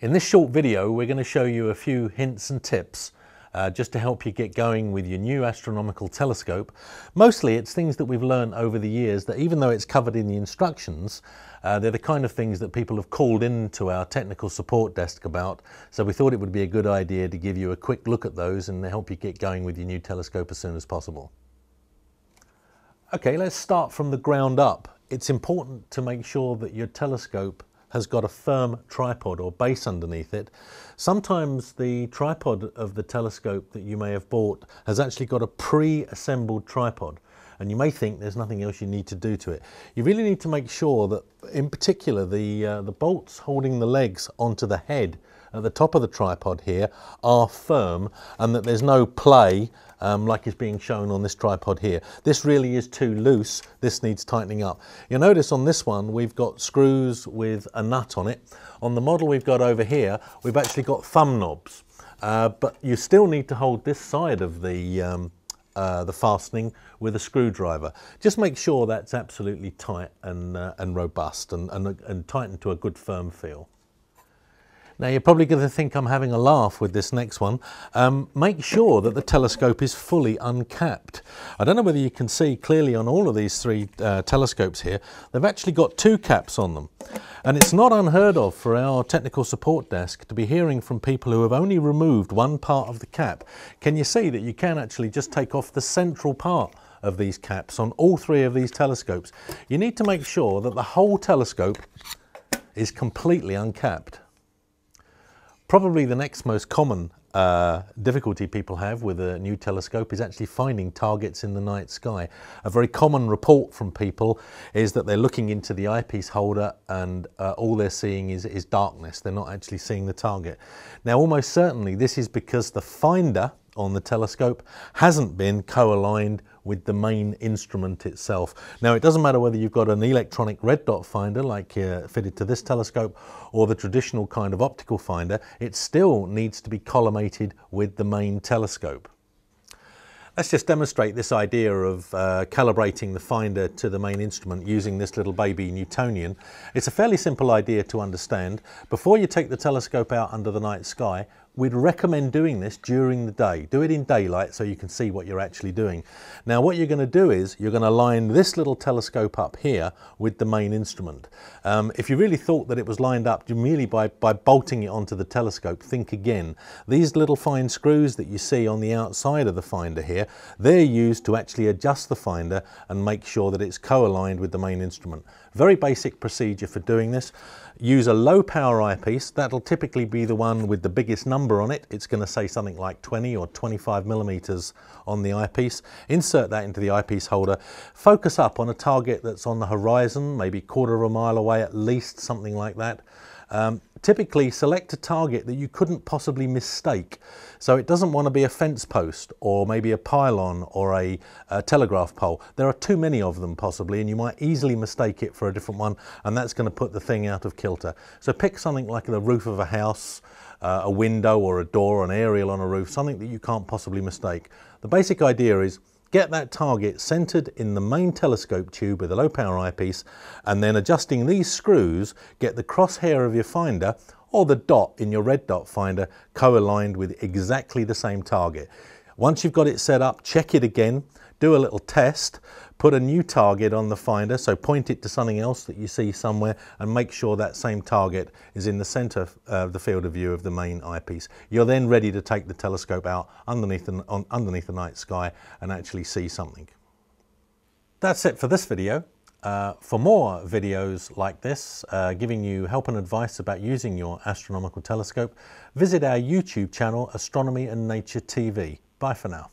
In this short video, we're going to show you a few hints and tips uh, just to help you get going with your new astronomical telescope. Mostly it's things that we've learned over the years that even though it's covered in the instructions, uh, they're the kind of things that people have called into our technical support desk about. So we thought it would be a good idea to give you a quick look at those and help you get going with your new telescope as soon as possible. Okay, let's start from the ground up. It's important to make sure that your telescope has got a firm tripod or base underneath it. Sometimes the tripod of the telescope that you may have bought has actually got a pre-assembled tripod and you may think there's nothing else you need to do to it. You really need to make sure that in particular the, uh, the bolts holding the legs onto the head at the top of the tripod here are firm and that there's no play um, like is being shown on this tripod here. This really is too loose, this needs tightening up. You'll notice on this one we've got screws with a nut on it. On the model we've got over here we've actually got thumb knobs. Uh, but you still need to hold this side of the, um, uh, the fastening with a screwdriver. Just make sure that's absolutely tight and, uh, and robust and, and, and tightened to a good firm feel. Now you're probably going to think I'm having a laugh with this next one. Um, make sure that the telescope is fully uncapped. I don't know whether you can see clearly on all of these three uh, telescopes here, they've actually got two caps on them. And it's not unheard of for our technical support desk to be hearing from people who have only removed one part of the cap. Can you see that you can actually just take off the central part of these caps on all three of these telescopes? You need to make sure that the whole telescope is completely uncapped. Probably the next most common uh, difficulty people have with a new telescope is actually finding targets in the night sky. A very common report from people is that they're looking into the eyepiece holder and uh, all they're seeing is, is darkness. They're not actually seeing the target. Now almost certainly this is because the finder on the telescope hasn't been co-aligned with the main instrument itself. Now it doesn't matter whether you've got an electronic red dot finder like uh, fitted to this telescope or the traditional kind of optical finder, it still needs to be collimated with the main telescope. Let's just demonstrate this idea of uh, calibrating the finder to the main instrument using this little baby Newtonian. It's a fairly simple idea to understand. Before you take the telescope out under the night sky, we'd recommend doing this during the day. Do it in daylight so you can see what you're actually doing. Now what you're going to do is you're going to line this little telescope up here with the main instrument. Um, if you really thought that it was lined up merely by, by bolting it onto the telescope, think again. These little fine screws that you see on the outside of the finder here, they're used to actually adjust the finder and make sure that it's co-aligned with the main instrument. Very basic procedure for doing this. Use a low power eyepiece. That'll typically be the one with the biggest number on it. It's going to say something like 20 or 25 millimeters on the eyepiece. Insert that into the eyepiece holder. Focus up on a target that's on the horizon, maybe quarter of a mile away at least, something like that. Um, typically select a target that you couldn't possibly mistake. So it doesn't want to be a fence post or maybe a pylon or a, a, telegraph pole. There are too many of them possibly and you might easily mistake it for a different one and that's going to put the thing out of kilter. So pick something like the roof of a house, uh, a window or a door, an aerial on a roof, something that you can't possibly mistake. The basic idea is Get that target centered in the main telescope tube with a low power eyepiece and then adjusting these screws, get the crosshair of your finder or the dot in your red dot finder co-aligned with exactly the same target. Once you've got it set up, check it again, do a little test, put a new target on the finder, so point it to something else that you see somewhere and make sure that same target is in the center of the field of view of the main eyepiece. You're then ready to take the telescope out underneath the, on, underneath the night sky and actually see something. That's it for this video. Uh, for more videos like this, uh, giving you help and advice about using your astronomical telescope, visit our YouTube channel, Astronomy and Nature TV. Bye for now.